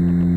Mm-hmm.